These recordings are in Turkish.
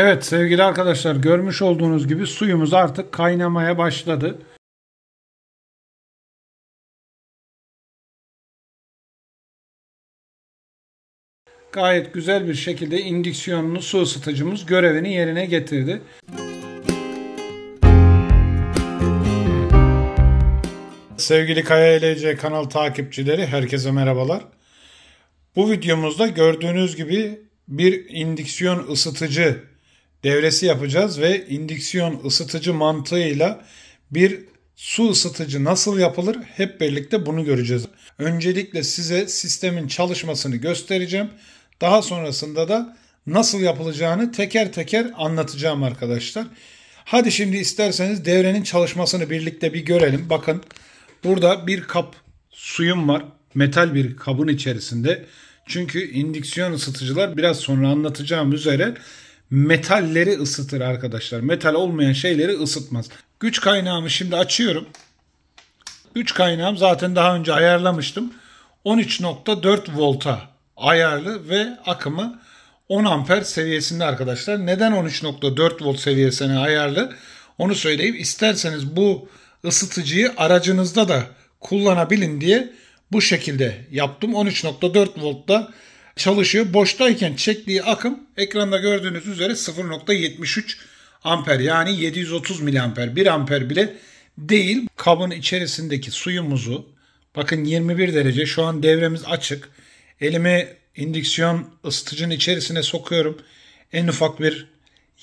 Evet sevgili arkadaşlar görmüş olduğunuz gibi suyumuz artık kaynamaya başladı. Gayet güzel bir şekilde indüksiyonlu su ısıtıcımız görevini yerine getirdi. Sevgili Kaya LC kanal takipçileri herkese merhabalar. Bu videomuzda gördüğünüz gibi bir indüksiyon ısıtıcı devresi yapacağız ve indüksiyon ısıtıcı mantığıyla bir su ısıtıcı nasıl yapılır hep birlikte bunu göreceğiz. Öncelikle size sistemin çalışmasını göstereceğim. Daha sonrasında da nasıl yapılacağını teker teker anlatacağım arkadaşlar. Hadi şimdi isterseniz devrenin çalışmasını birlikte bir görelim. Bakın burada bir kap suyum var. Metal bir kabın içerisinde. Çünkü indüksiyon ısıtıcılar biraz sonra anlatacağım üzere metalleri ısıtır arkadaşlar. Metal olmayan şeyleri ısıtmaz. Güç kaynağımı şimdi açıyorum. Güç kaynağım zaten daha önce ayarlamıştım. 13.4 volta ayarlı ve akımı 10 amper seviyesinde arkadaşlar. Neden 13.4 volt seviyesine ayarlı? Onu söyleyeyim. İsterseniz bu ısıtıcıyı aracınızda da kullanabilin diye bu şekilde yaptım. 13.4 voltta çalışıyor. Boştayken çektiği akım ekranda gördüğünüz üzere 0.73 amper yani 730 miliamper 1 amper bile değil. Kabın içerisindeki suyumuzu bakın 21 derece şu an devremiz açık. Elimi indüksiyon ısıtıcının içerisine sokuyorum. En ufak bir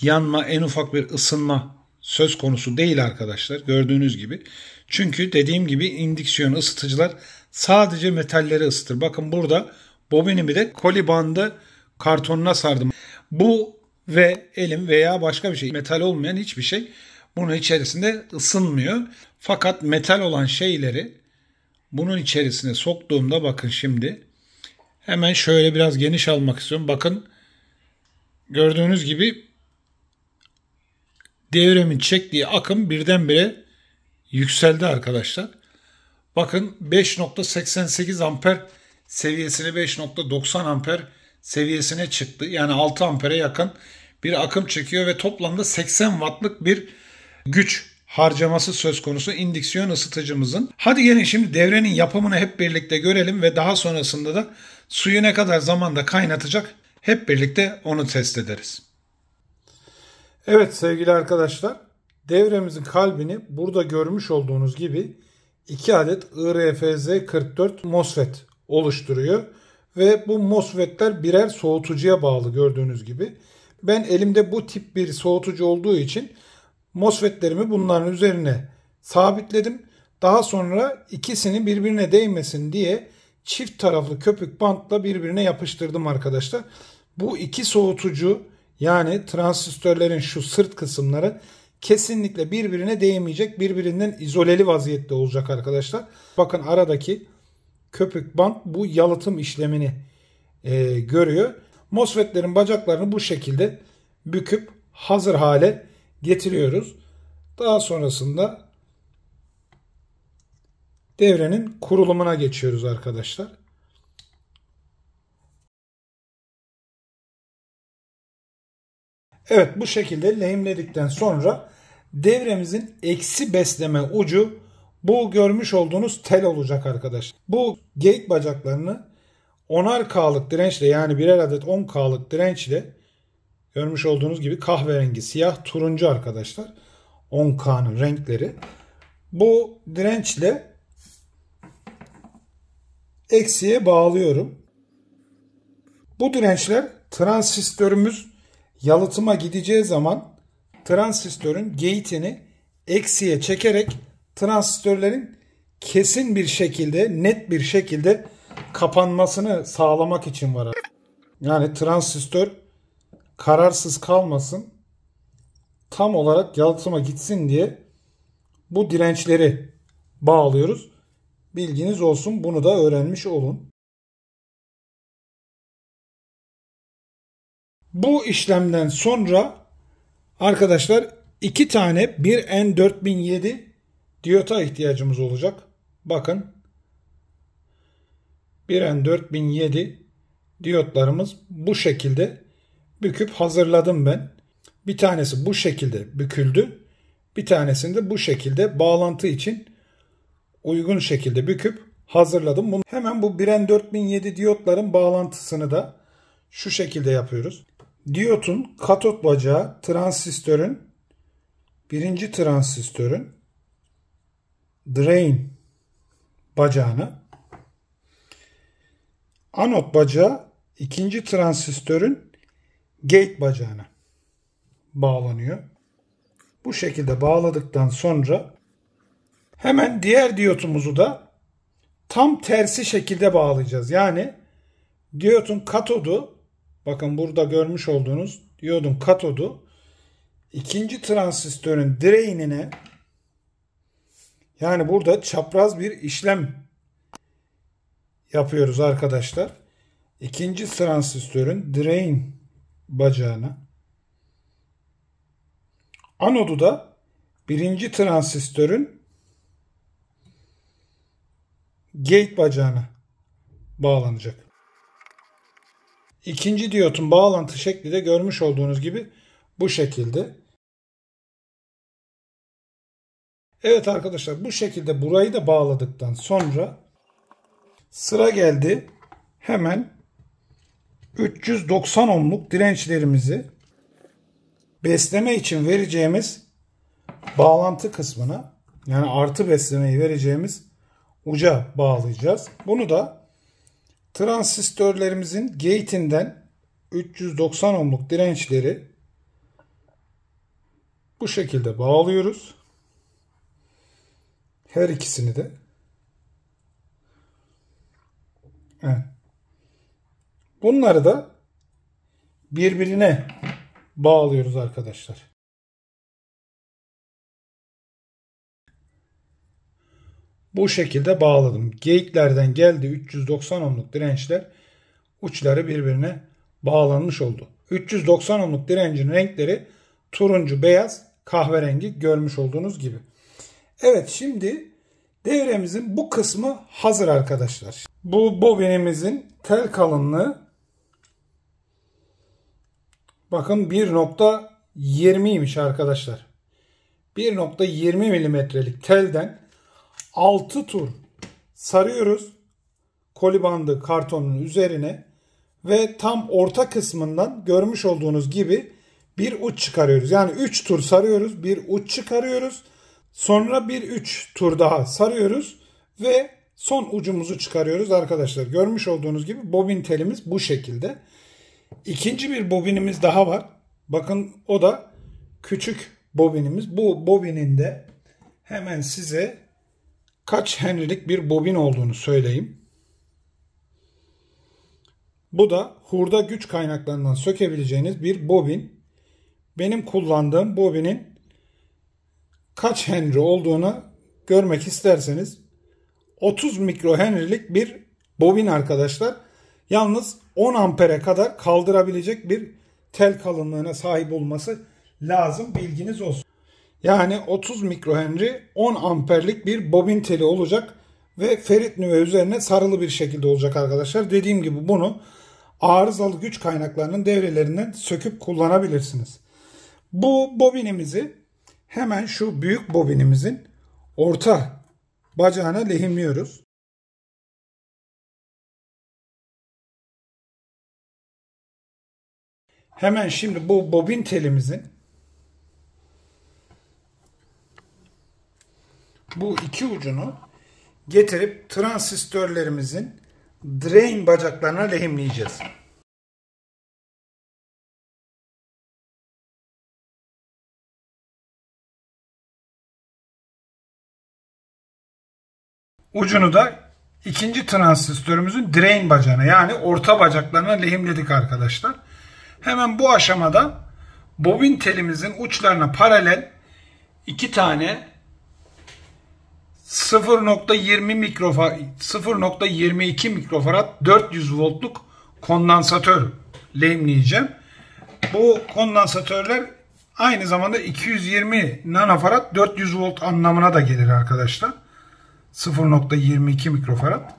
yanma, en ufak bir ısınma söz konusu değil arkadaşlar. Gördüğünüz gibi. Çünkü dediğim gibi indüksiyon ısıtıcılar sadece metalleri ısıtır. Bakın burada bobinimi de koli bandı kartonuna sardım. Bu ve elim veya başka bir şey metal olmayan hiçbir şey bunun içerisinde ısınmıyor. Fakat metal olan şeyleri bunun içerisine soktuğumda bakın şimdi hemen şöyle biraz geniş almak istiyorum. Bakın gördüğünüz gibi devremin çektiği akım birdenbire yükseldi arkadaşlar. Bakın 5.88 amper seviyesine 5.90 amper seviyesine çıktı. Yani 6 ampere yakın bir akım çekiyor ve toplamda 80 wattlık bir güç harcaması söz konusu indüksiyon ısıtıcımızın. Hadi gelin şimdi devrenin yapımını hep birlikte görelim ve daha sonrasında da suyu ne kadar zamanda kaynatacak hep birlikte onu test ederiz. Evet sevgili arkadaşlar devremizin kalbini burada görmüş olduğunuz gibi 2 adet IRFZ 44 MOSFET oluşturuyor. Ve bu MOSFET'ler birer soğutucuya bağlı gördüğünüz gibi. Ben elimde bu tip bir soğutucu olduğu için MOSFET'lerimi bunların üzerine sabitledim. Daha sonra ikisini birbirine değmesin diye çift taraflı köpük bantla birbirine yapıştırdım arkadaşlar. Bu iki soğutucu yani transistörlerin şu sırt kısımları kesinlikle birbirine değmeyecek. Birbirinden izoleli vaziyette olacak arkadaşlar. Bakın aradaki köpük bant bu yalıtım işlemini e, görüyor. MOSFET'lerin bacaklarını bu şekilde büküp hazır hale getiriyoruz. Daha sonrasında devrenin kurulumuna geçiyoruz arkadaşlar. Evet bu şekilde lehimledikten sonra devremizin eksi besleme ucu bu görmüş olduğunuz tel olacak arkadaşlar. Bu geyik bacaklarını 10'ar K'lık dirençle yani birer adet 10 K'lık dirençle görmüş olduğunuz gibi kahverengi, siyah, turuncu arkadaşlar. 10K'nın renkleri. Bu dirençle eksiye bağlıyorum. Bu dirençler transistörümüz yalıtıma gideceği zaman transistörün gate'ini eksiye çekerek transistörlerin kesin bir şekilde, net bir şekilde kapanmasını sağlamak için var. Yani transistör kararsız kalmasın, tam olarak yalıtıma gitsin diye bu dirençleri bağlıyoruz. Bilginiz olsun bunu da öğrenmiş olun. Bu işlemden sonra arkadaşlar iki tane bir N4007 diyota ihtiyacımız olacak. Bakın bir N4007 diyotlarımız bu şekilde büküp hazırladım ben. Bir tanesi bu şekilde büküldü. Bir tanesini de bu şekilde bağlantı için uygun şekilde büküp hazırladım. Bunu hemen bu Biren 4007 diyotların bağlantısını da şu şekilde yapıyoruz. Diyotun katot bacağı transistörün birinci transistörün drain bacağına anot bacağı ikinci transistörün gate bacağına bağlanıyor. Bu şekilde bağladıktan sonra hemen diğer diyotumuzu da tam tersi şekilde bağlayacağız. Yani diyotun katodu bakın burada görmüş olduğunuz diyodun katodu ikinci transistörün drain'ine yani burada çapraz bir işlem yapıyoruz arkadaşlar. İkinci transistörün drain bacağına anodu da birinci transistörün gate bacağına bağlanacak. İkinci diyotun bağlantı şekli de görmüş olduğunuz gibi bu şekilde. Evet arkadaşlar bu şekilde burayı da bağladıktan sonra sıra geldi hemen 390 ohmluk dirençlerimizi besleme için vereceğimiz bağlantı kısmına yani artı beslemeyi vereceğimiz uca bağlayacağız. Bunu da transistörlerimizin gate'inden 390 ohmluk dirençleri bu şekilde bağlıyoruz. Her ikisini de. Bunları da birbirine bağlıyoruz arkadaşlar. Bu şekilde bağladım. Geyiklerden geldi 390 ohmluk dirençler uçları birbirine bağlanmış oldu. 390 ohmluk direncin renkleri turuncu, beyaz, kahverengi görmüş olduğunuz gibi. Evet şimdi devremizin bu kısmı hazır arkadaşlar. Bu bobinimizin tel kalınlığı bakın 1.20'ymiş arkadaşlar. 1.20 milimetrelik telden 6 tur sarıyoruz kolibandı kartonun üzerine ve tam orta kısmından görmüş olduğunuz gibi bir uç çıkarıyoruz. Yani 3 tur sarıyoruz, bir uç çıkarıyoruz. Sonra bir 3 tur daha sarıyoruz ve son ucumuzu çıkarıyoruz arkadaşlar. Görmüş olduğunuz gibi bobin telimiz bu şekilde. İkinci bir bobinimiz daha var. Bakın o da küçük bobinimiz. Bu bobinin de hemen size kaç henry'lik bir bobin olduğunu söyleyeyim. Bu da hurda güç kaynaklarından sökebileceğiniz bir bobin. Benim kullandığım bobinin kaç henry olduğunu görmek isterseniz 30 mikrohenry'lik bir bobin arkadaşlar. Yalnız 10 ampere kadar kaldırabilecek bir tel kalınlığına sahip olması lazım bilginiz olsun. Yani 30 mikrohenry 10 amperlik bir bobin teli olacak ve ferit nüve üzerine sarılı bir şekilde olacak arkadaşlar. Dediğim gibi bunu arızalı güç kaynaklarının devrelerinden söküp kullanabilirsiniz. Bu bobinimizi hemen şu büyük bobinimizin orta bacağına lehimliyoruz. Hemen şimdi bu bobin telimizin bu iki ucunu getirip transistörlerimizin drain bacaklarına lehimleyeceğiz. Ucunu da ikinci transistörümüzün drain bacağına yani orta bacaklarına lehimledik arkadaşlar. Hemen bu aşamada bobin telimizin uçlarına paralel iki tane 0.20 mikrofarad 0.22 mikrofarad 400 voltluk kondansatör lehimleyeceğim. Bu kondansatörler aynı zamanda 220 nanofarad 400 volt anlamına da gelir arkadaşlar. 0.22 mikrofarad.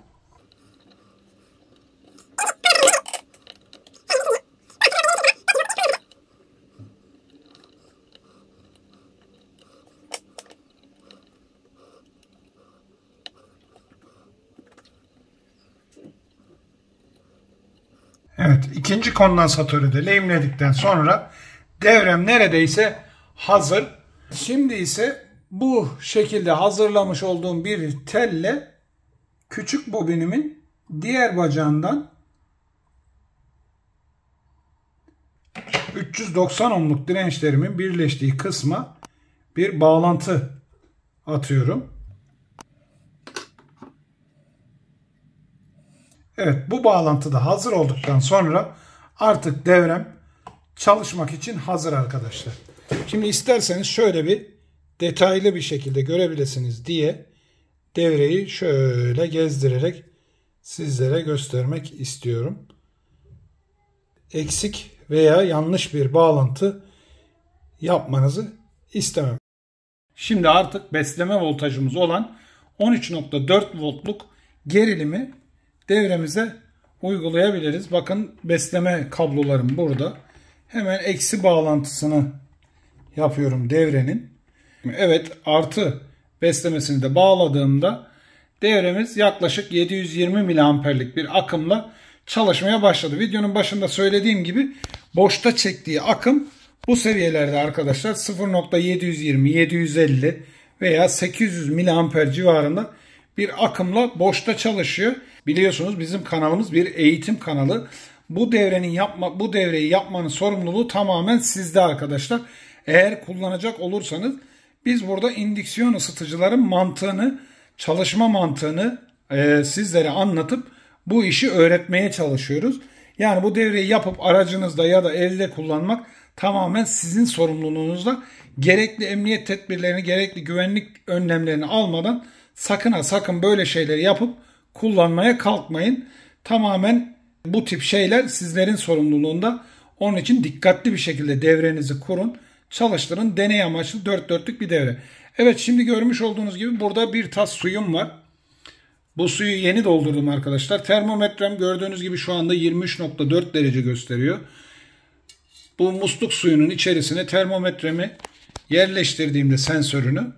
Evet, ikinci kondansatörü de lehimledikten sonra devrem neredeyse hazır. Şimdi ise bu şekilde hazırlamış olduğum bir telle küçük bobinimin diğer bacağından 390 ohmluk dirençlerimin birleştiği kısma bir bağlantı atıyorum. Evet bu bağlantı da hazır olduktan sonra artık devrem çalışmak için hazır arkadaşlar. Şimdi isterseniz şöyle bir detaylı bir şekilde görebilirsiniz diye devreyi şöyle gezdirerek sizlere göstermek istiyorum. Eksik veya yanlış bir bağlantı yapmanızı istemem. Şimdi artık besleme voltajımız olan 13.4 voltluk gerilimi devremize uygulayabiliriz. Bakın besleme kablolarım burada. Hemen eksi bağlantısını yapıyorum devrenin. Evet artı beslemesini de bağladığımda devremiz yaklaşık 720 miliamperlik bir akımla çalışmaya başladı. Videonun başında söylediğim gibi boşta çektiği akım bu seviyelerde arkadaşlar 0.720, 750 veya 800 miliamper civarında bir akımla boşta çalışıyor. Biliyorsunuz bizim kanalımız bir eğitim kanalı. Bu devrenin yapma bu devreyi yapmanın sorumluluğu tamamen sizde arkadaşlar. Eğer kullanacak olursanız biz burada indüksiyon ısıtıcıların mantığını, çalışma mantığını e, sizlere anlatıp bu işi öğretmeye çalışıyoruz. Yani bu devreyi yapıp aracınızda ya da elde kullanmak tamamen sizin sorumluluğunuzda. Gerekli emniyet tedbirlerini, gerekli güvenlik önlemlerini almadan sakın ha sakın böyle şeyleri yapıp kullanmaya kalkmayın. Tamamen bu tip şeyler sizlerin sorumluluğunda. Onun için dikkatli bir şekilde devrenizi kurun, çalıştırın. Deney amaçlı dört dörtlük bir devre. Evet şimdi görmüş olduğunuz gibi burada bir tas suyum var. Bu suyu yeni doldurdum arkadaşlar. Termometrem gördüğünüz gibi şu anda 23.4 derece gösteriyor. Bu musluk suyunun içerisine termometremi yerleştirdiğimde sensörünü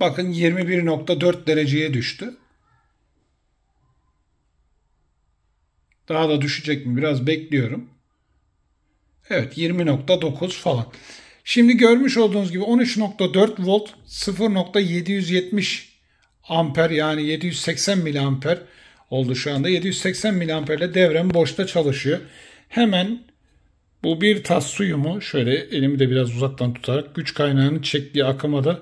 bakın 21.4 dereceye düştü. Daha da düşecek mi? Biraz bekliyorum. Evet 20.9 falan. Şimdi görmüş olduğunuz gibi 13.4 volt 0.770 amper yani 780 miliamper oldu şu anda. 780 miliamperle devrem boşta çalışıyor. Hemen bu bir tas suyumu şöyle elimi de biraz uzaktan tutarak güç kaynağının çektiği akıma da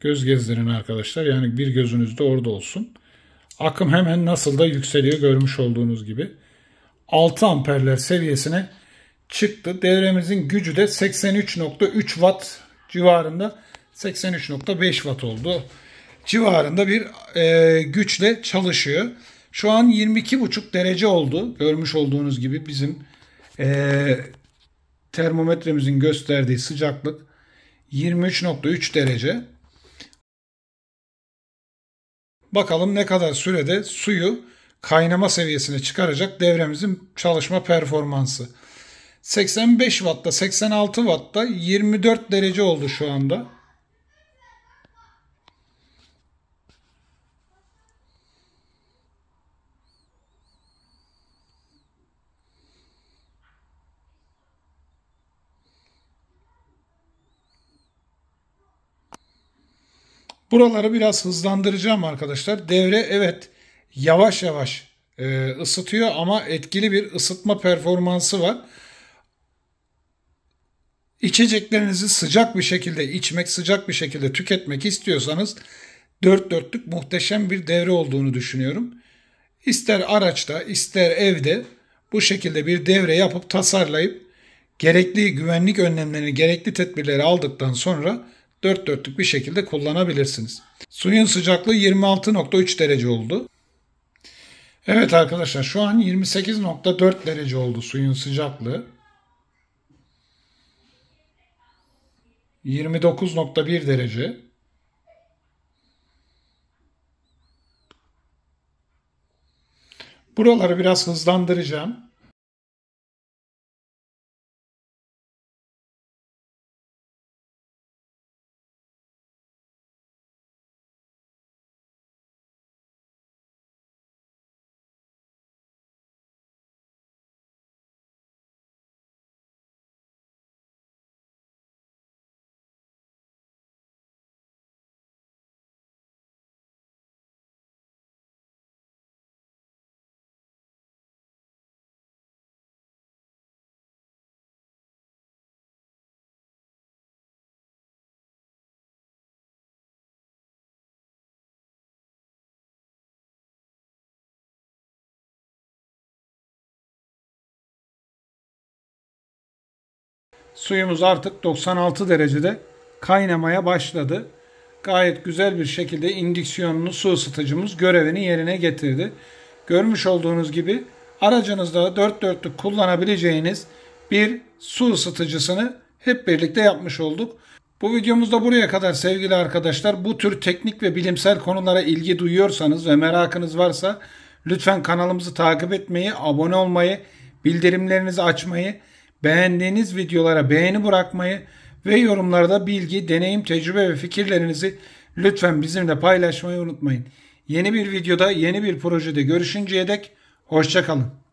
göz gezdirin arkadaşlar. Yani bir gözünüz de orada olsun. Akım hemen nasıl da yükseliyor görmüş olduğunuz gibi. 6 amperler seviyesine çıktı. Devremizin gücü de 83.3 watt civarında 83.5 watt oldu. Civarında bir e, güçle çalışıyor. Şu an 22.5 derece oldu. Görmüş olduğunuz gibi bizim e, termometremizin gösterdiği sıcaklık 23.3 derece. Bakalım ne kadar sürede suyu kaynama seviyesine çıkaracak devremizin çalışma performansı. 85 Watt'ta 86 Watt'ta 24 derece oldu şu anda. Buraları biraz hızlandıracağım arkadaşlar. Devre evet yavaş yavaş e, ısıtıyor ama etkili bir ısıtma performansı var. İçeceklerinizi sıcak bir şekilde içmek, sıcak bir şekilde tüketmek istiyorsanız dört dörtlük muhteşem bir devre olduğunu düşünüyorum. İster araçta ister evde bu şekilde bir devre yapıp tasarlayıp gerekli güvenlik önlemlerini, gerekli tedbirleri aldıktan sonra dört dörtlük bir şekilde kullanabilirsiniz. Suyun sıcaklığı 26.3 derece oldu. Evet arkadaşlar şu an 28.4 derece oldu suyun sıcaklığı. 29.1 derece. Buraları biraz hızlandıracağım. Suyumuz artık 96 derecede kaynamaya başladı. Gayet güzel bir şekilde indüksiyonlu su ısıtıcımız görevini yerine getirdi. Görmüş olduğunuz gibi aracınızda dört dörtlük kullanabileceğiniz bir su ısıtıcısını hep birlikte yapmış olduk. Bu videomuzda buraya kadar sevgili arkadaşlar. Bu tür teknik ve bilimsel konulara ilgi duyuyorsanız ve merakınız varsa lütfen kanalımızı takip etmeyi, abone olmayı, bildirimlerinizi açmayı, beğendiğiniz videolara beğeni bırakmayı ve yorumlarda bilgi, deneyim, tecrübe ve fikirlerinizi lütfen bizimle paylaşmayı unutmayın. Yeni bir videoda, yeni bir projede görüşünceye dek hoşçakalın.